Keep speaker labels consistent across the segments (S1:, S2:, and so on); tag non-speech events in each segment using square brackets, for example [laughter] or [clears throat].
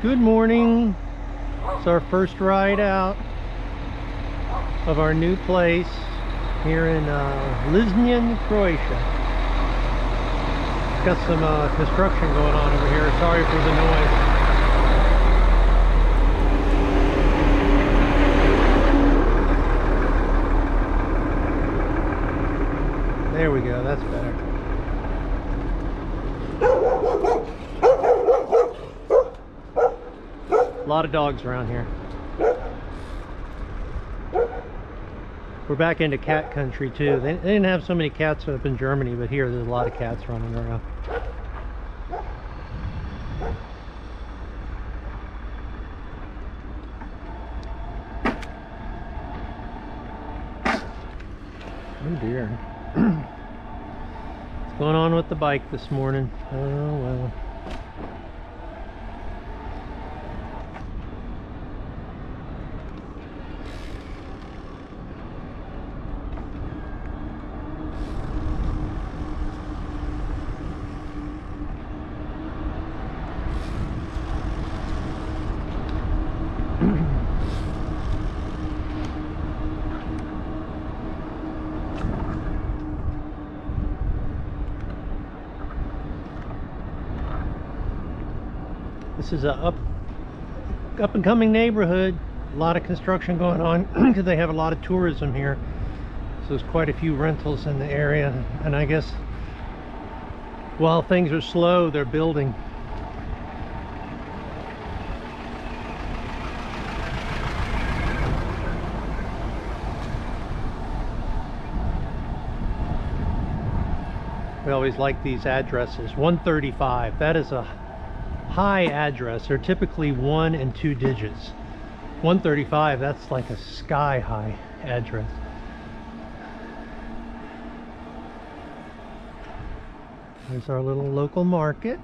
S1: Good morning. It's our first ride out of our new place here in uh, Liznjan, Croatia. Got some uh, construction going on over here. Sorry for the noise. There we go, that's better. A lot of dogs around here. We're back into cat country too. They, they didn't have so many cats up in Germany, but here there's a lot of cats running around. Oh dear. What's going on with the bike this morning? Oh well. This is a up up and coming neighborhood. A lot of construction going on [clears throat] because they have a lot of tourism here. So there's quite a few rentals in the area. And I guess while things are slow, they're building. We always like these addresses. 135. That is a high address. They're typically one and two digits. 135, that's like a sky high address. There's our little local market.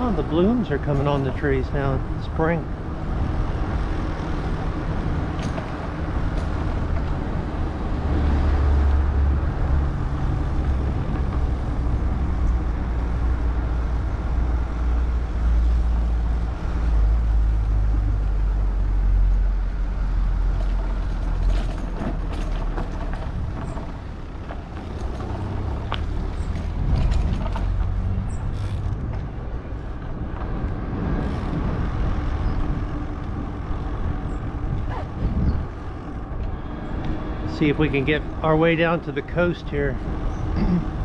S1: Ah, the blooms are coming on the trees now in spring. See if we can get our way down to the coast here. [clears throat]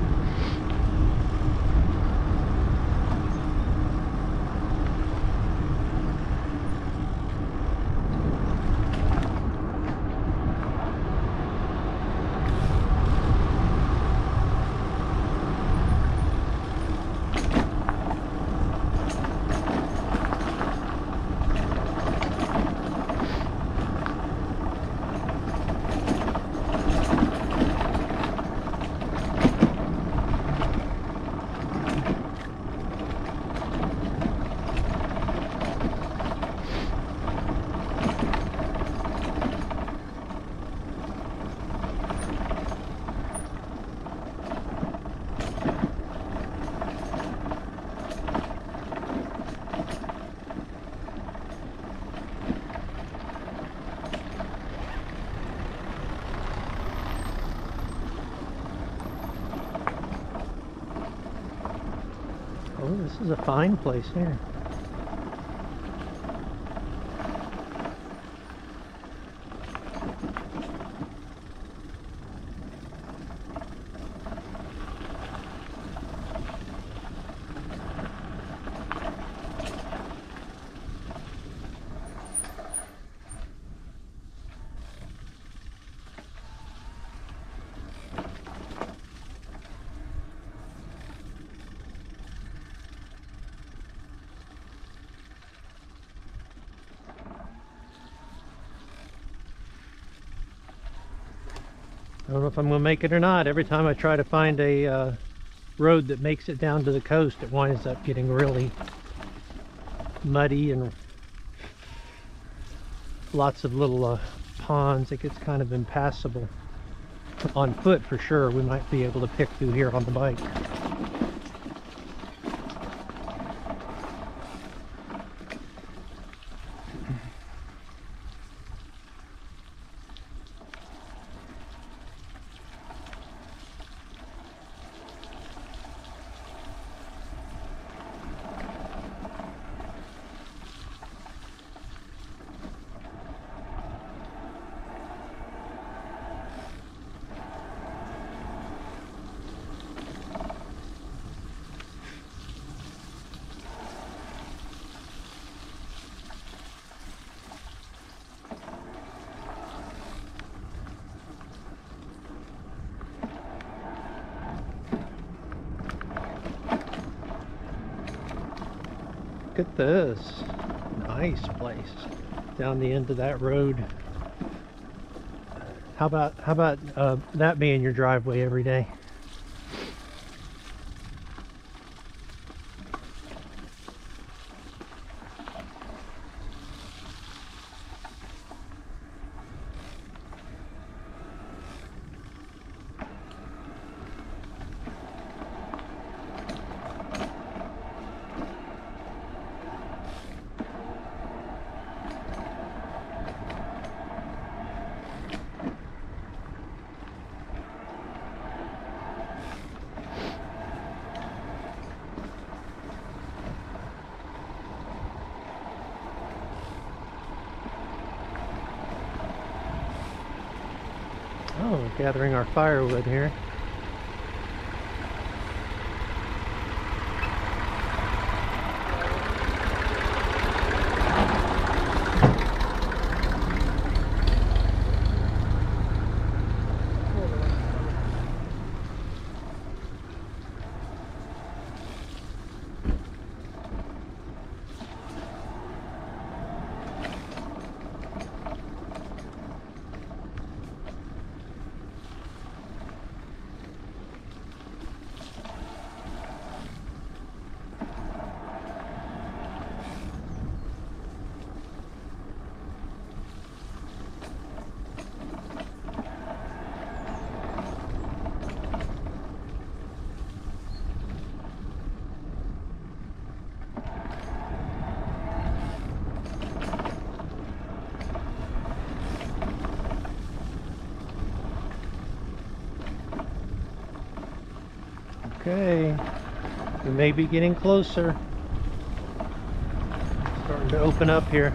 S1: Oh, this is a fine place here. Don't know if I'm gonna make it or not. Every time I try to find a uh, road that makes it down to the coast, it winds up getting really muddy and lots of little uh, ponds. It gets kind of impassable on foot for sure. We might be able to pick through here on the bike. Look at this. Nice place. Down the end of that road. How about how about uh, that being your driveway every day? Oh, we're gathering our firewood here. Okay, we may be getting closer. Starting to open up here.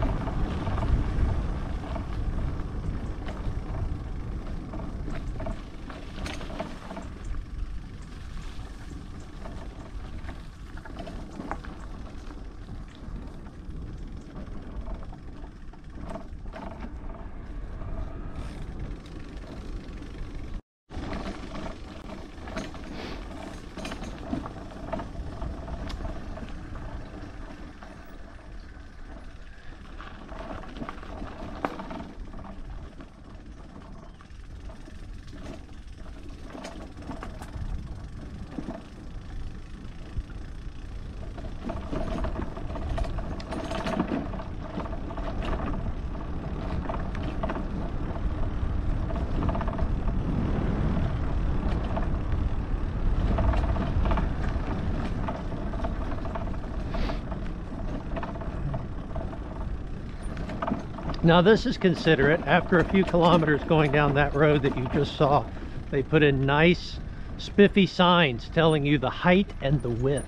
S1: Now this is considerate. After a few kilometers going down that road that you just saw, they put in nice spiffy signs telling you the height and the width.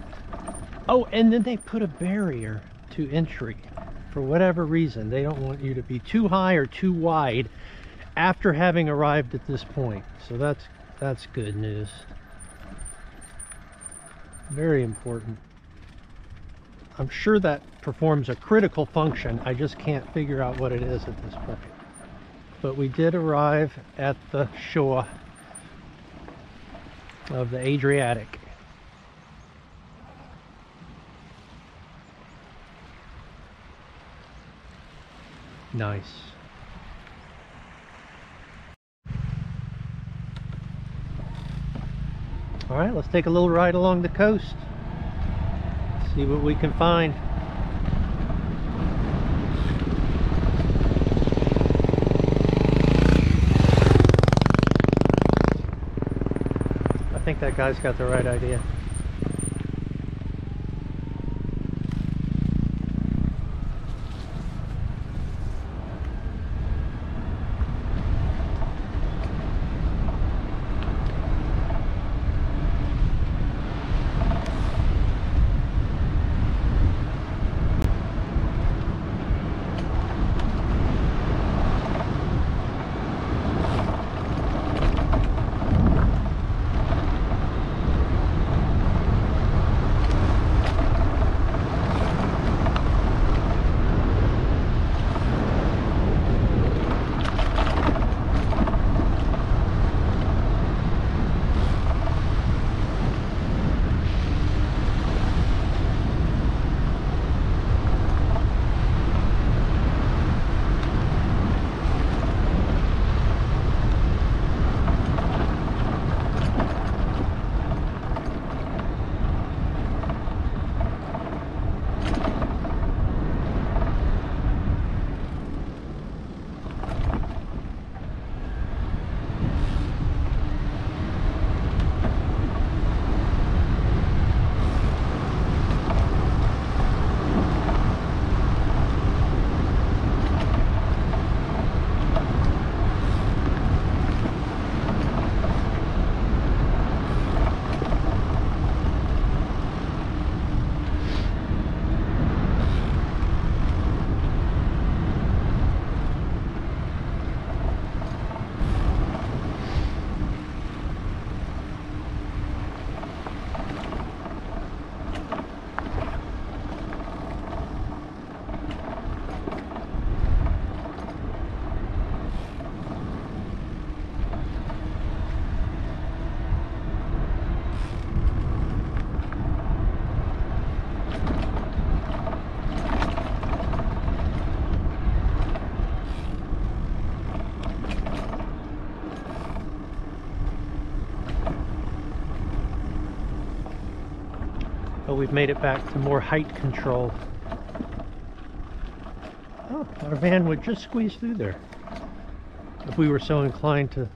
S1: Oh, and then they put a barrier to entry. For whatever reason, they don't want you to be too high or too wide after having arrived at this point. So that's that's good news. Very important. I'm sure that performs a critical function. I just can't figure out what it is at this point. But we did arrive at the shore of the Adriatic. Nice. All right, let's take a little ride along the coast. See what we can find. I think that guy's got the right idea. We've made it back to more height control. Oh, our van would just squeeze through there if we were so inclined to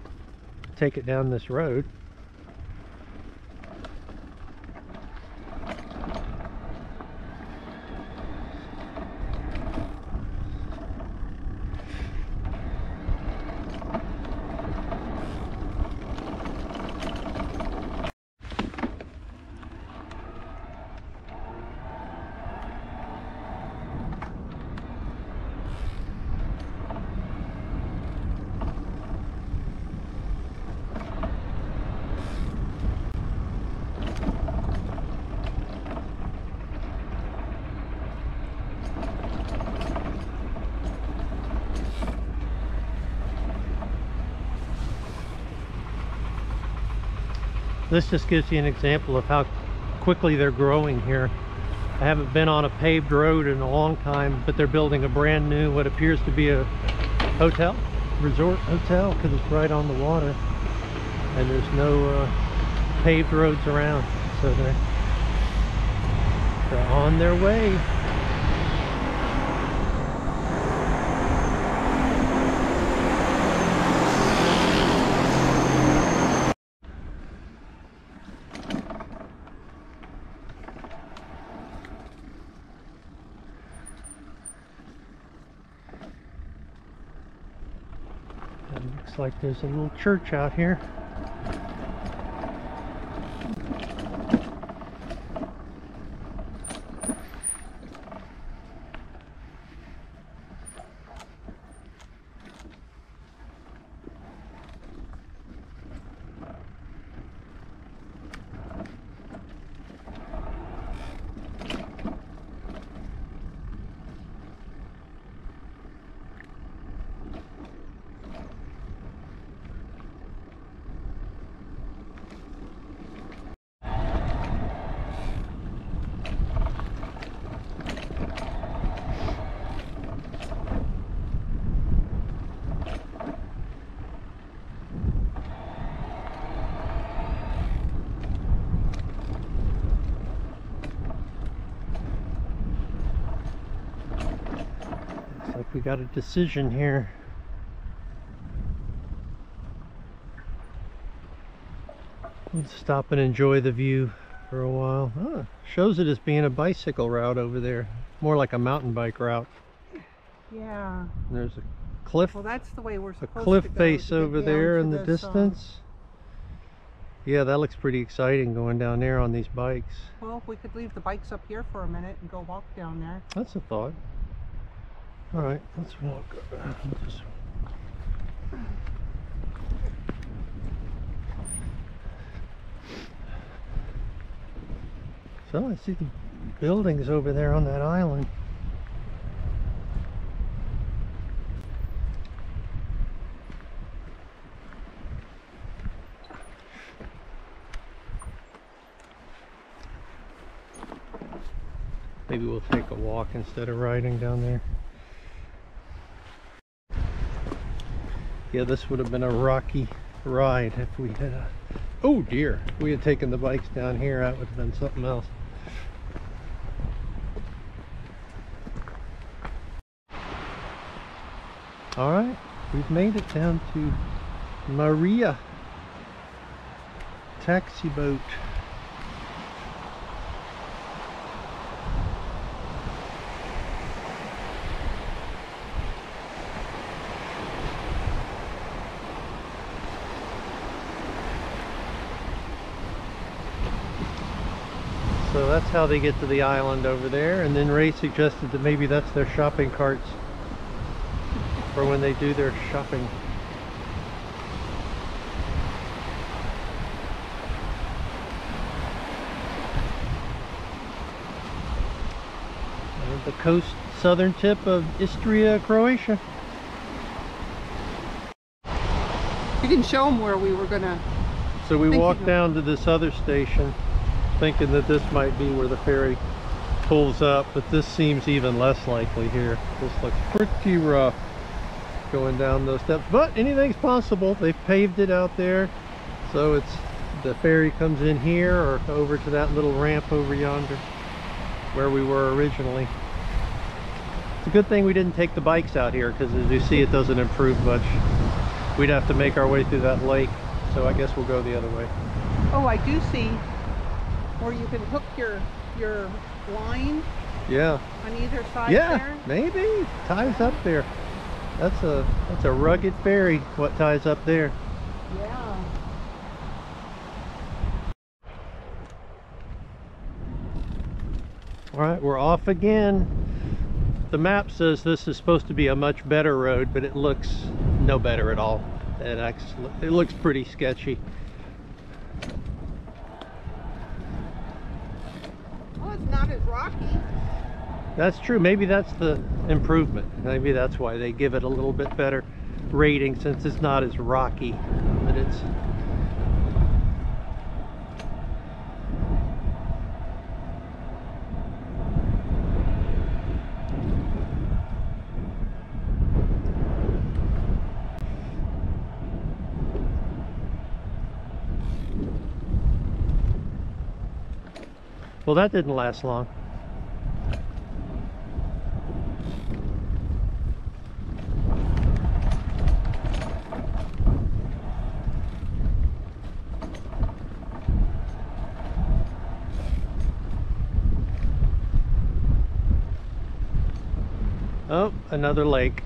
S1: take it down this road. This just gives you an example of how quickly they're growing here. I haven't been on a paved road in a long time, but they're building a brand new, what appears to be a hotel, resort hotel, because it's right on the water. And there's no uh, paved roads around. So they're, they're on their way. And looks like there's a little church out here. Got a decision here. Let's stop and enjoy the view for a while. Ah, shows it as being a bicycle route over there. More like a mountain bike route.
S2: Yeah.
S1: And there's a cliff,
S2: Well, that's the way we're
S1: a
S2: supposed
S1: cliff
S2: to go
S1: face over there in the
S2: this, um,
S1: distance. Yeah, that looks pretty exciting going down there on these bikes.
S2: well, we could leave the bikes up here for a minute and go walk down there.
S1: That's a thought. All right, let's walk around this. So I see the buildings over there on that island. Maybe we'll take a walk instead of riding down there. Yeah, this would have been a rocky ride if we had a... Oh dear, if we had taken the bikes down here, that would have been something else. All right, we've made it down to Maria taxi boat. So that's how they get to the island over there. And then Rae suggested that maybe that's their shopping carts for when they do their shopping. And the coast southern tip of Istria, Croatia.
S2: You didn't show them where we were gonna.
S1: So we walked down to this other station thinking that this might be where the ferry pulls up, but this seems even less likely here. This looks pretty rough going down those steps, but anything's possible. They've paved it out there. So it's the ferry comes in here or over to that little ramp over yonder where we were originally. It's a good thing we didn't take the bikes out here because as you see it doesn't improve much. We'd have to make our way through that lake. So I guess we'll go the other way.
S2: Oh, I do see where you can hook your your line
S1: Yeah.
S2: on either side
S1: Yeah,
S2: there.
S1: maybe. Ties up there. That's a that's a rugged ferry what ties up there.
S2: Yeah.
S1: All right, we're off again. The map says this is supposed to be a much better road, but it looks no better at all. It actually it looks pretty sketchy.
S2: Well, it's not as rocky.
S1: That's true. Maybe that's the improvement. Maybe that's why they give it a little bit better rating since it's not as rocky. But it's Well, that didn't last long. Oh, another lake.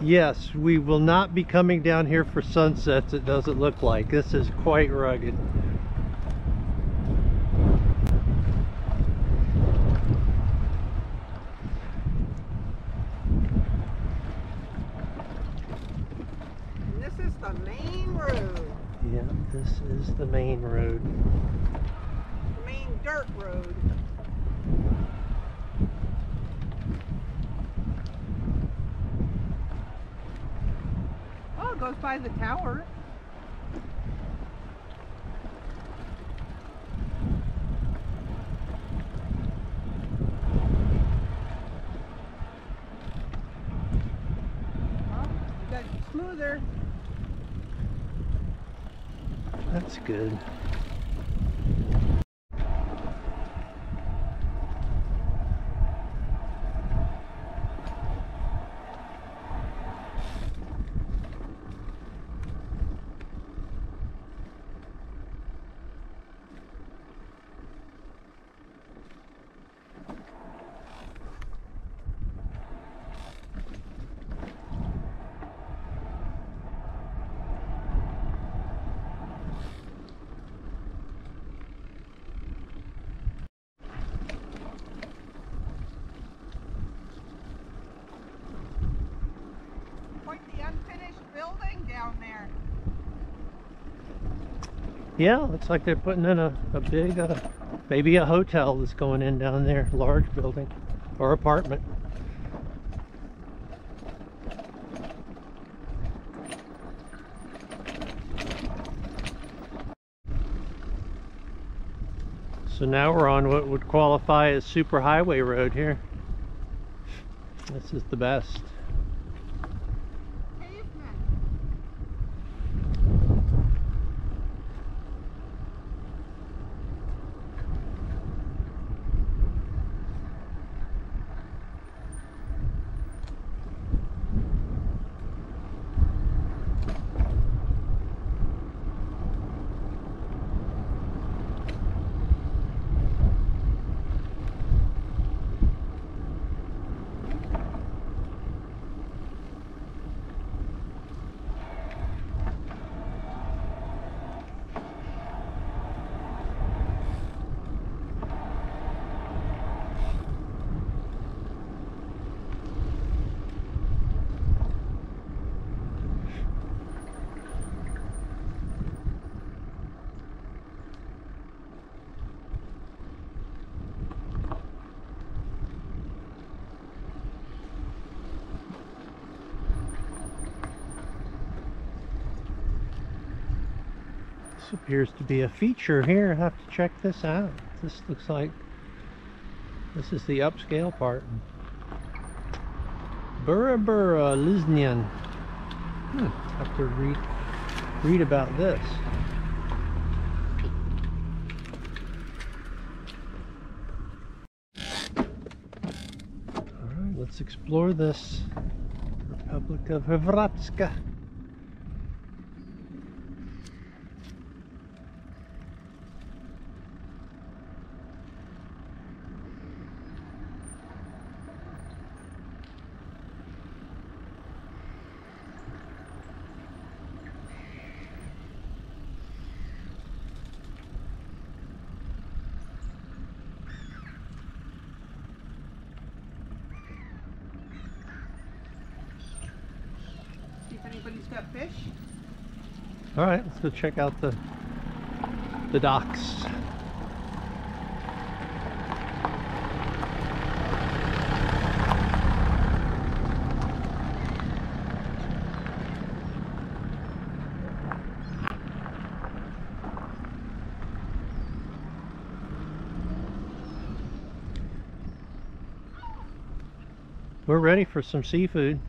S1: Yes, we will not be coming down here for sunsets, it doesn't look like. This is quite rugged.
S2: Down there.
S1: Yeah, looks like they're putting in a, a big, uh, maybe a hotel that's going in down there, large building or apartment. So now we're on what would qualify as super highway road here. This is the best.
S2: Pavement.
S1: This appears to be a feature here. I have to check this out. This looks like this is the upscale part. Bura Bura Liznjan. Hmm, have to read read about this. All right, let's explore this Republic of Hrvatska.
S2: Anybody's got fish.
S1: All right, let's go check out the the docks. We're ready for some seafood.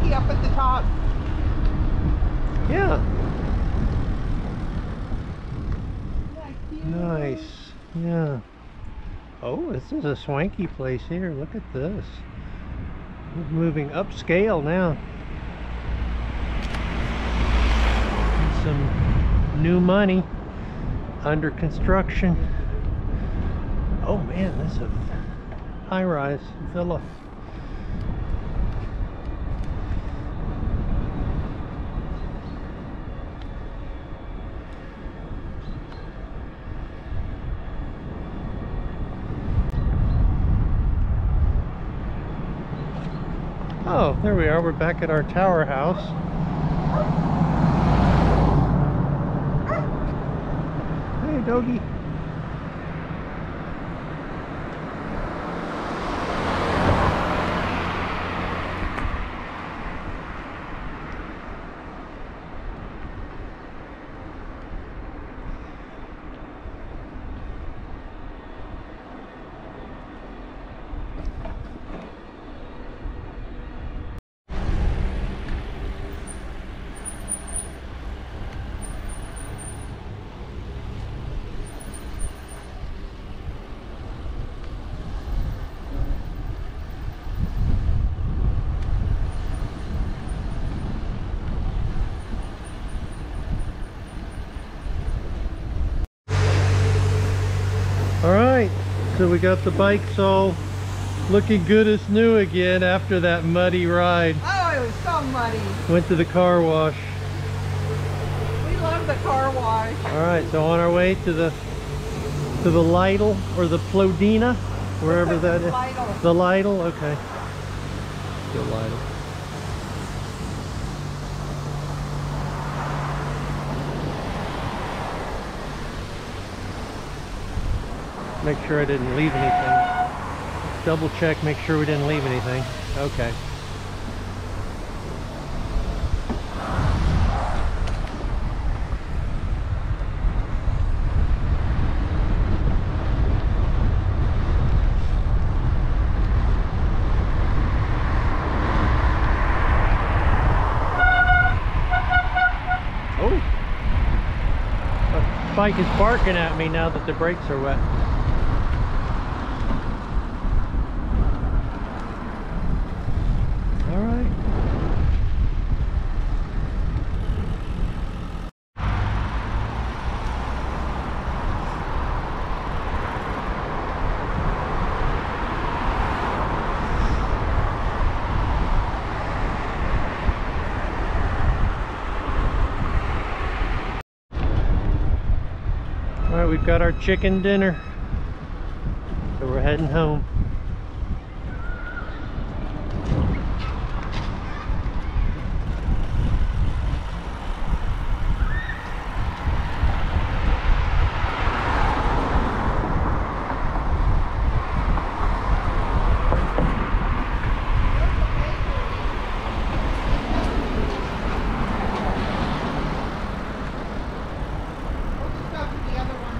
S2: See up at the top.
S1: Yeah,
S2: Yeah, cute.
S1: nice. Yeah. Oh, this is a swanky place here. Look at this. We're moving upscale now. Some new money under construction. Oh man, that's a high rise villa. Oh, there we are. We're back at our tower house. Hey, doggy. All right, so we got the bikes all looking good as new again after that muddy ride.
S2: Oh, it was so muddy.
S1: Went to the car wash.
S2: We love the car wash.
S1: All right, so on our way to the to the Lidl or the Plodina, wherever [laughs] that is.
S2: Lidl.
S1: The Lidl, okay. The Lidl. Make sure I didn't leave anything. Double check, make sure we didn't leave anything. Okay. Oh. Bike is barking at me now that the brakes are wet. All right. All right, we've got our chicken dinner. So we're heading home.
S2: What's stuff in the other one?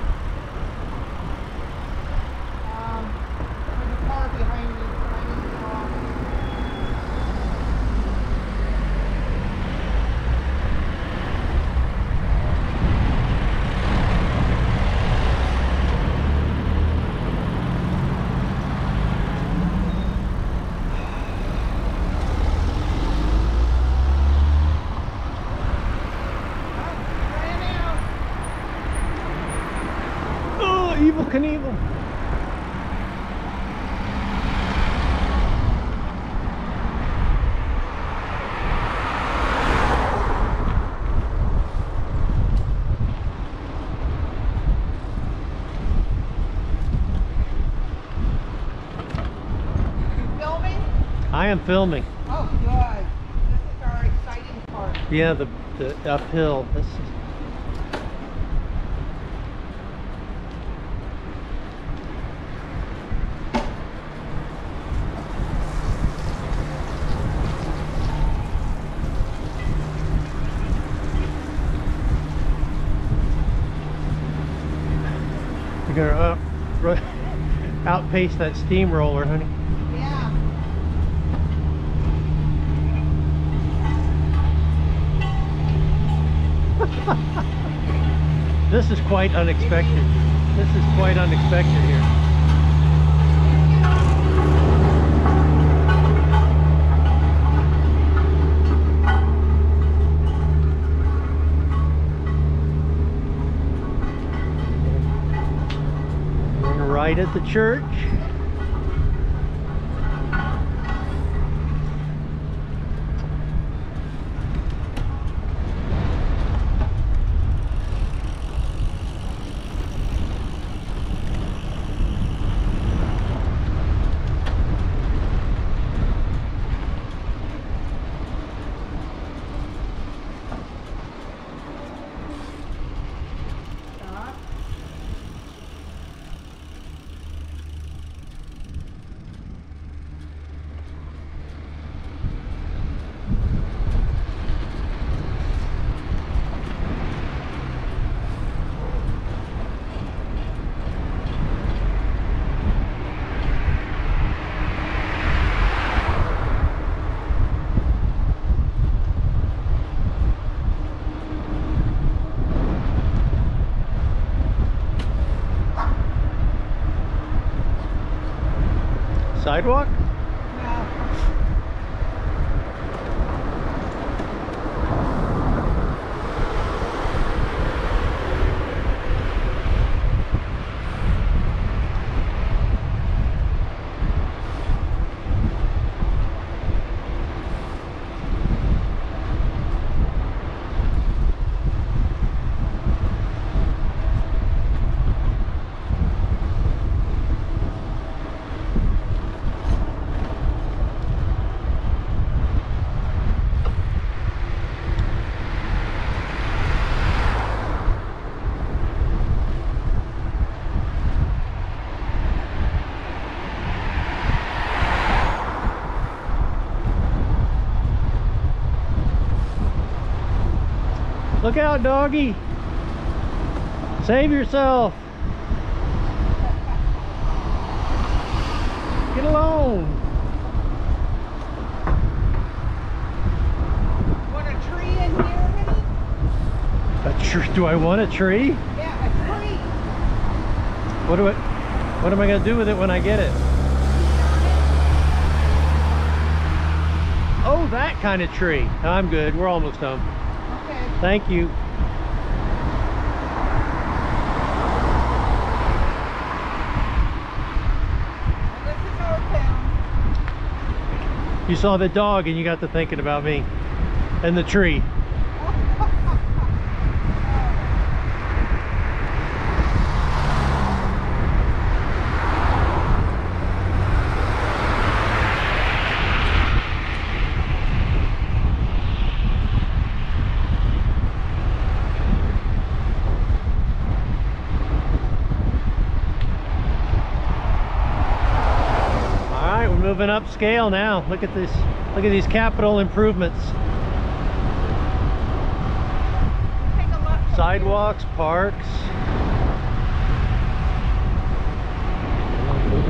S2: Um, there's a car behind me. I need to call. Oh, ran out.
S1: Oh, Evel Knievel. I am filming.
S2: Oh, good. This is our exciting part.
S1: Yeah, the, the uphill. This is You're gonna up, ru- outpace that steamroller, honey.
S2: Yeah. [laughs]
S1: This is quite unexpected. This is quite unexpected here. Right at the church. Sidewalk?
S2: No.
S1: Look out, doggy. Save yourself. Get along.
S2: Want a tree in here, Minnie?
S1: A tr- do I want a tree?
S2: Yeah, a tree.
S1: What do I what am I gonna do with it when I get it? Oh, that kind of tree. I'm good. We're almost home. Thank you. You saw the dog and you got to thinking about me and the tree. All right, we're up scale now. Look at this. Look at these capital improvements. Sidewalks, parks.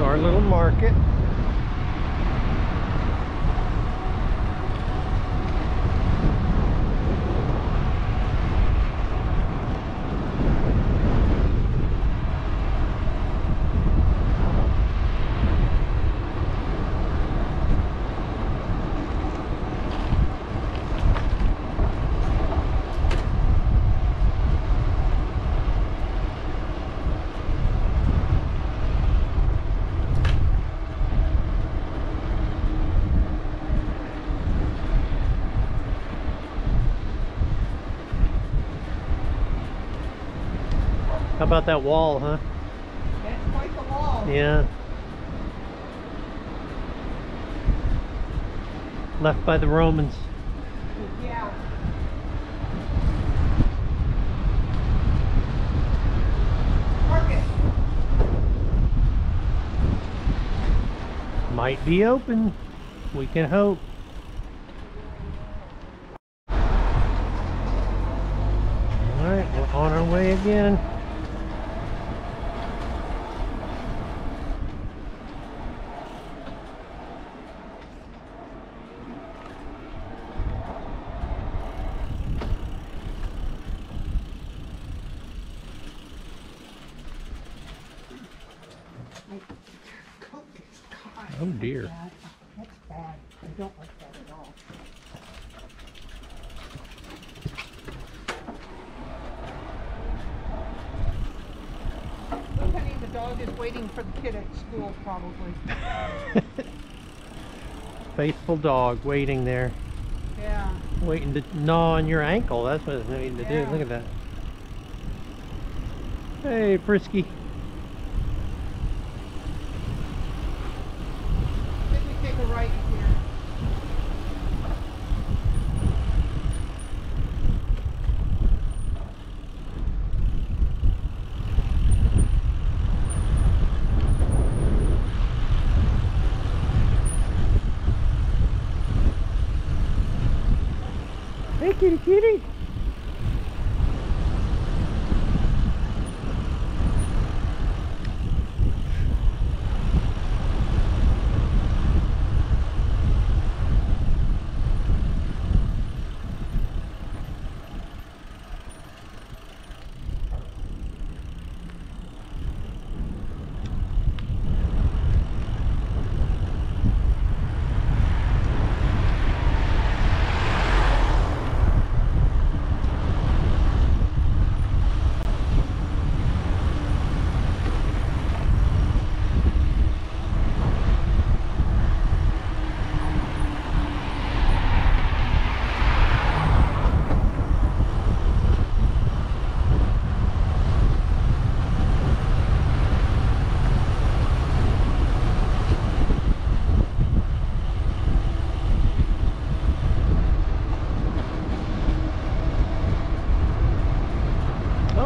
S1: Our little market. About that wall, huh?
S2: That's quite the wall.
S1: Yeah. Left by the Romans.
S2: Yeah.
S1: Might be open. We can hope. Alright, we're on our way again.
S2: God. Bad. That's bad. I don't like that at all. Look, honey, the dog dog is waiting for the kid at school, probably. [laughs]
S1: Faithful dog waiting there.
S2: Yeah.
S1: Waiting to gnaw on your ankle. That's what it's waiting to
S2: Yeah.
S1: do. Look at that. Hey, Frisky.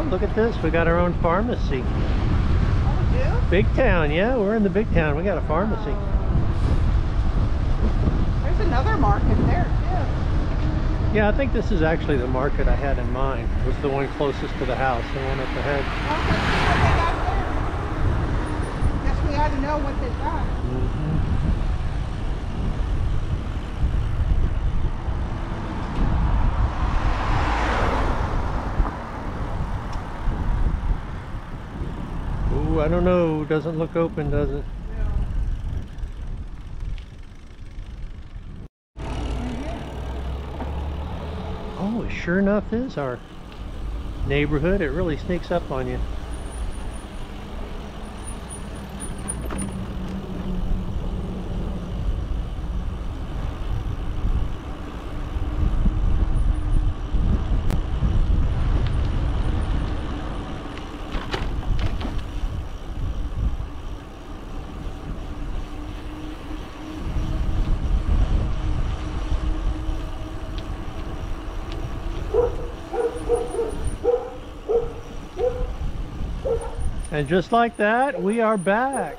S1: Look at this. We got our own pharmacy.
S2: Oh, we do?
S1: Big town, yeah. We're in the big town. We got a pharmacy.
S2: There's another market there, too.
S1: Yeah, I think this is actually the market I had in mind. It was the one closest to the house, the one up ahead.
S2: Well, let's see what they got there. Guess we ought to know what they got.
S1: Mhm. Ooh, I don't know. Doesn't look open, does it? Oh, it sure enough is our neighborhood. It really sneaks up on you. And just like that, we are back.